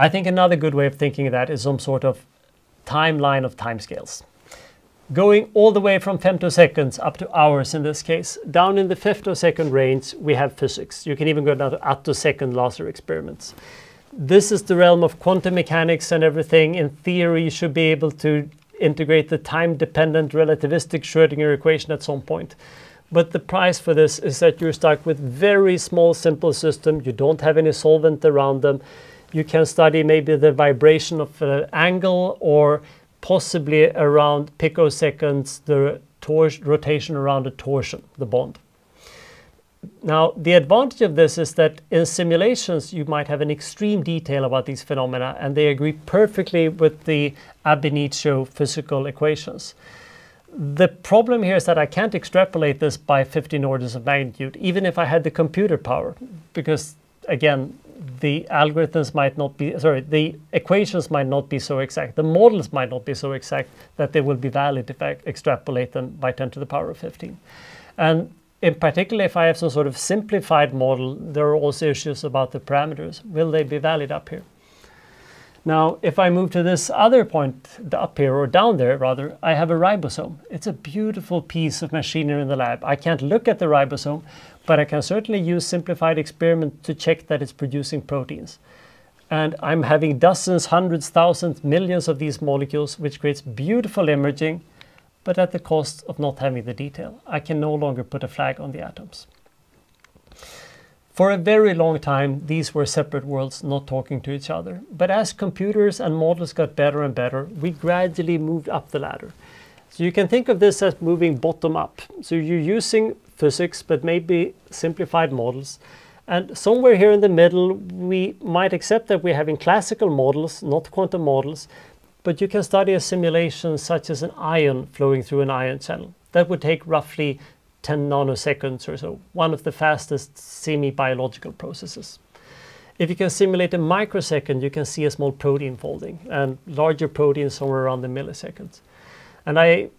I think another good way of thinking of that is some sort of timeline of timescales. Going all the way from femtoseconds up to hours in this case. Down in the femtosecond range, we have physics. You can even go down to attosecond laser experiments. This is the realm of quantum mechanics and everything. In theory, you should be able to integrate the time-dependent relativistic Schrodinger equation at some point. But the price for this is that you're stuck with very small, simple system. You don't have any solvent around them. You can study maybe the vibration of an angle or possibly around picoseconds, the rotation around a torsion, the bond. Now, the advantage of this is that in simulations, you might have an extreme detail about these phenomena, and they agree perfectly with the ab initio physical equations. The problem here is that I can't extrapolate this by 15 orders of magnitude, even if I had the computer power, because again, the algorithms might not be, sorry, the equations might not be so exact. The models might not be so exact that they will be valid if I extrapolate them by 10 to the power of 15. And in particular, if I have some sort of simplified model, there are also issues about the parameters. Will they be valid up here? Now, if I move to this other point up here, or down there rather, I have a ribosome. It's a beautiful piece of machinery in the lab. I can't look at the ribosome, but I can certainly use simplified experiment to check that it's producing proteins. And I'm having dozens, hundreds, thousands, millions of these molecules, which creates beautiful imaging, but at the cost of not having the detail. I can no longer put a flag on the atoms. For a very long time, these were separate worlds not talking to each other. But as computers and models got better and better, we gradually moved up the ladder. So you can think of this as moving bottom up. So you're using physics, but maybe simplified models. And somewhere here in the middle, we might accept that we're having classical models, not quantum models, but you can study a simulation such as an ion flowing through an ion channel. That would take roughly 10 nanoseconds or so, one of the fastest semi-biological processes. If you can simulate a microsecond, you can see a small protein folding and larger proteins somewhere around the milliseconds. And I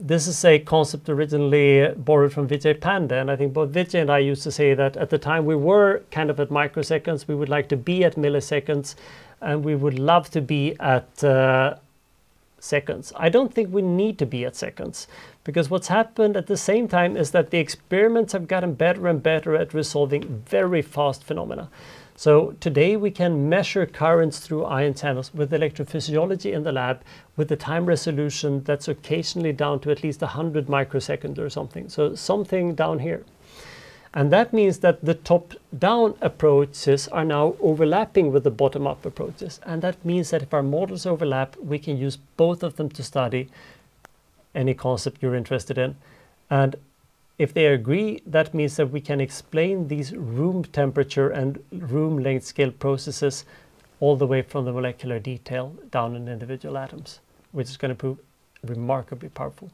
this is a concept originally borrowed from Vijay Pande, and I think both Vijay and I used to say that at the time we were kind of at microseconds, we would like to be at milliseconds, and we would love to be at uh, seconds. I don't think we need to be at seconds, because what's happened at the same time is that the experiments have gotten better and better at resolving very fast phenomena. So today we can measure currents through ion channels with electrophysiology in the lab with the time resolution that's occasionally down to at least 100 microseconds or something. So something down here. And that means that the top-down approaches are now overlapping with the bottom-up approaches. And that means that if our models overlap, we can use both of them to study any concept you're interested in. And if they agree, that means that we can explain these room temperature and room length scale processes all the way from the molecular detail down in individual atoms, which is going to prove remarkably powerful.